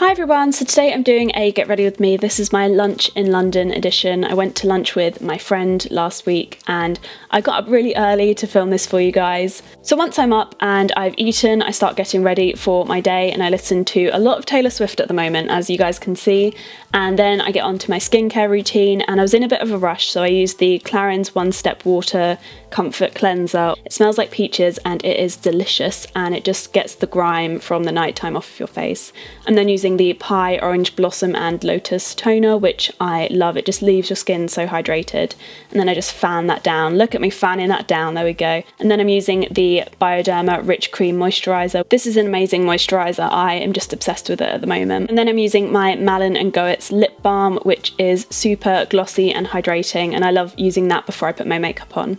Hi everyone, so today I'm doing a get ready with me. This is my lunch in London edition. I went to lunch with my friend last week and I got up really early to film this for you guys. So once I'm up and I've eaten, I start getting ready for my day and I listen to a lot of Taylor Swift at the moment, as you guys can see. And then I get on to my skincare routine and I was in a bit of a rush, so I used the Clarins One Step Water Comfort Cleanser. It smells like peaches and it is delicious and it just gets the grime from the nighttime off of your face. I'm then using the Pai Orange Blossom and Lotus Toner, which I love. It just leaves your skin so hydrated. And then I just fan that down. Look at me fanning that down, there we go. And then I'm using the Bioderma Rich Cream Moisturiser. This is an amazing moisturiser. I am just obsessed with it at the moment. And then I'm using my Malin and Goetz Lip Balm, which is super glossy and hydrating. And I love using that before I put my makeup on.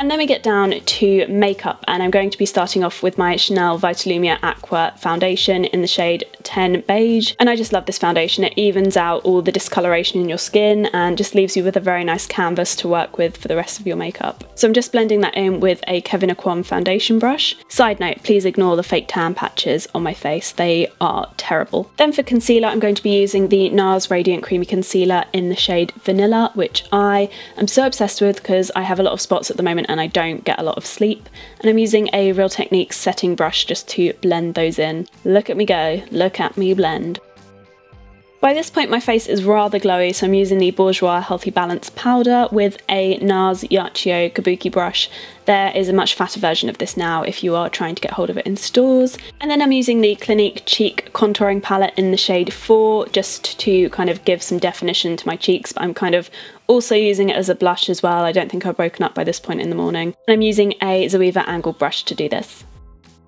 And then we get down to makeup and I'm going to be starting off with my Chanel Vitalumiere Aqua foundation in the shade 10 Beige. And I just love this foundation. It evens out all the discoloration in your skin and just leaves you with a very nice canvas to work with for the rest of your makeup. So I'm just blending that in with a Kevyn Aucoin foundation brush. Side note, please ignore the fake tan patches on my face. They are terrible. Then for concealer, I'm going to be using the NARS Radiant Creamy Concealer in the shade Vanilla, which I am so obsessed with because I have a lot of spots at the moment and I don't get a lot of sleep. And I'm using a Real Techniques setting brush just to blend those in. Look at me go, look at me blend. By this point my face is rather glowy so I'm using the Bourjois Healthy Balance powder with a NARS Yachiyo Kabuki brush. There is a much fatter version of this now if you are trying to get hold of it in stores. And then I'm using the Clinique Cheek Contouring Palette in the shade 4 just to kind of give some definition to my cheeks but I'm kind of also using it as a blush as well. I don't think I've broken up by this point in the morning. And I'm using a Zoeva angle brush to do this.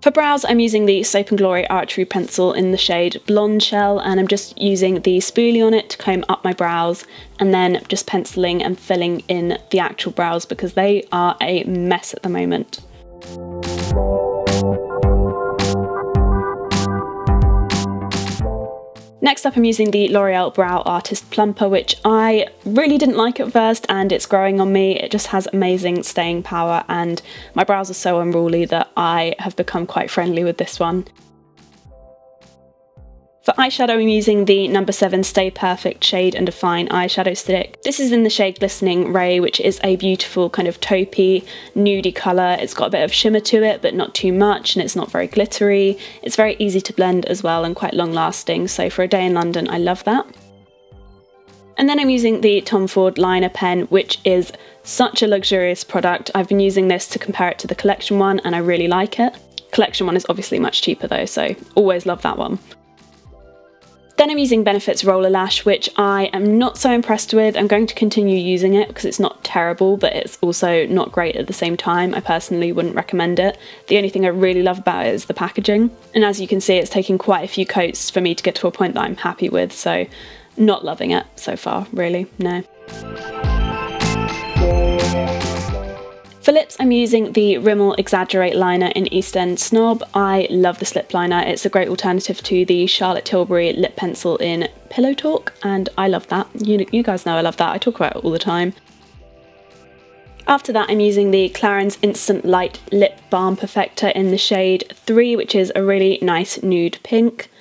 For brows, I'm using the Soap & Glory Archery Pencil in the shade Blondeshell, and I'm just using the spoolie on it to comb up my brows, and then just penciling and filling in the actual brows because they are a mess at the moment. Next up I'm using the L'Oreal Brow Artist Plumper which I really didn't like at first and it's growing on me. It just has amazing staying power and my brows are so unruly that I have become quite friendly with this one. For eyeshadow I'm using the number 7 Stay Perfect Shade and Define eyeshadow stick. This is in the shade Glistening Ray which is a beautiful kind of taupey, nudie colour. It's got a bit of shimmer to it but not too much and it's not very glittery. It's very easy to blend as well and quite long lasting so for a day in London I love that. And then I'm using the Tom Ford liner pen, which is such a luxurious product. I've been using this to compare it to the collection one and I really like it. Collection one is obviously much cheaper though, so always love that one. Then I'm using Benefit's Rollerlash, which I am not so impressed with. I'm going to continue using it because it's not terrible, but it's also not great at the same time. I personally wouldn't recommend it. The only thing I really love about it is the packaging. And as you can see, it's taken quite a few coats for me to get to a point that I'm happy with, so not loving it so far, really, no. For lips, I'm using the Rimmel Exaggerate liner in East End Snob. I love this lip liner. It's a great alternative to the Charlotte Tilbury lip pencil in Pillow Talk, and I love that. You, you guys know I love that. I talk about it all the time. After that, I'm using the Clarins Instant Light Lip Balm Perfector in the shade 3, which is a really nice nude pink.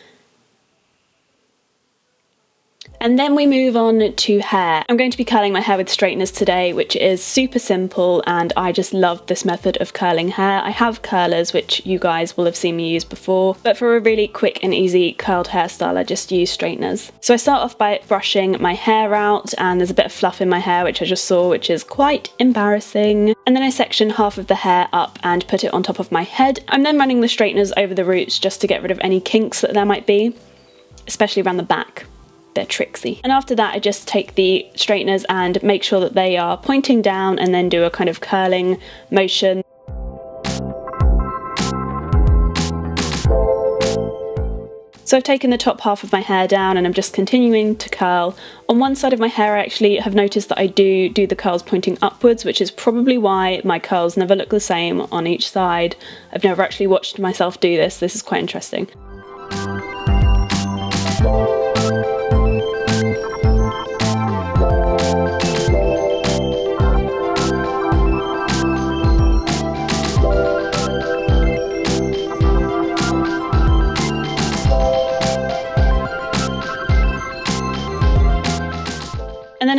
And then we move on to hair. I'm going to be curling my hair with straighteners today, which is super simple and I just love this method of curling hair. I have curlers, which you guys will have seen me use before, but for a really quick and easy curled hairstyle, I just use straighteners. So I start off by brushing my hair out and there's a bit of fluff in my hair, which I just saw, which is quite embarrassing. And then I section half of the hair up and put it on top of my head. I'm then running the straighteners over the roots just to get rid of any kinks that there might be, especially around the back they're tricksy. And after that I just take the straighteners and make sure that they are pointing down and then do a kind of curling motion. So I've taken the top half of my hair down and I'm just continuing to curl. On one side of my hair I actually have noticed that I do do the curls pointing upwards which is probably why my curls never look the same on each side. I've never actually watched myself do this, this is quite interesting.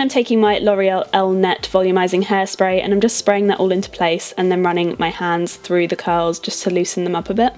I'm taking my L'Oreal Elnett volumizing hairspray and I'm just spraying that all into place and then running my hands through the curls just to loosen them up a bit.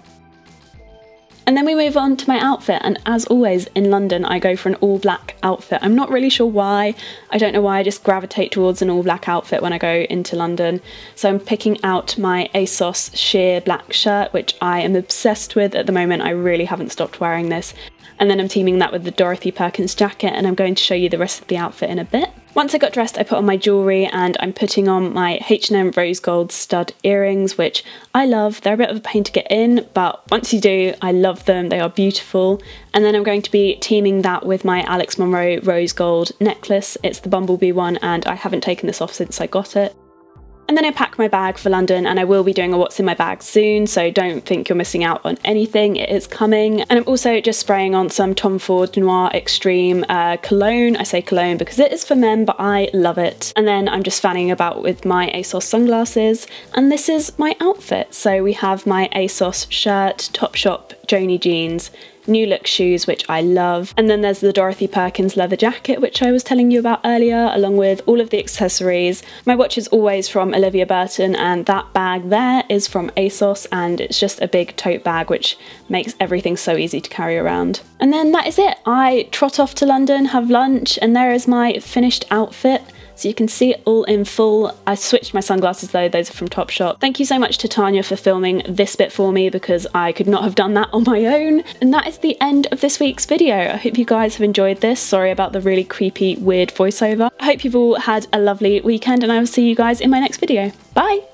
And then we move on to my outfit, and as always in London, I go for an all black outfit. I'm not really sure why. I don't know why I just gravitate towards an all black outfit when I go into London. So I'm picking out my ASOS sheer black shirt, which I am obsessed with at the moment. I really haven't stopped wearing this. And then I'm teaming that with the Dorothy Perkins jacket, and I'm going to show you the rest of the outfit in a bit. Once I got dressed, I put on my jewellery and I'm putting on my H&M rose gold stud earrings, which I love. They're a bit of a pain to get in, but once you do, I love them. They are beautiful. And then I'm going to be teaming that with my Alex Monroe rose gold necklace. It's the Bumblebee one and I haven't taken this off since I got it. And then I pack my bag for London and I will be doing a what's in my bag soon, so don't think you're missing out on anything, it is coming. And I'm also just spraying on some Tom Ford Noir Extreme uh, cologne. I say cologne because it is for men, but I love it. And then I'm just fanning about with my ASOS sunglasses, and this is my outfit. So we have my ASOS shirt, Topshop Joni jeans, New Look shoes, which I love. And then there's the Dorothy Perkins leather jacket, which I was telling you about earlier, along with all of the accessories. My watch is always from Olivia Burton, and that bag there is from ASOS, and it's just a big tote bag, which makes everything so easy to carry around. And then that is it. I trot off to London, have lunch, and there is my finished outfit so you can see it all in full. I switched my sunglasses though, those are from Topshop. Thank you so much to Tanya for filming this bit for me because I could not have done that on my own. And that is the end of this week's video. I hope you guys have enjoyed this. Sorry about the really creepy, weird voiceover. I hope you've all had a lovely weekend and I will see you guys in my next video. Bye!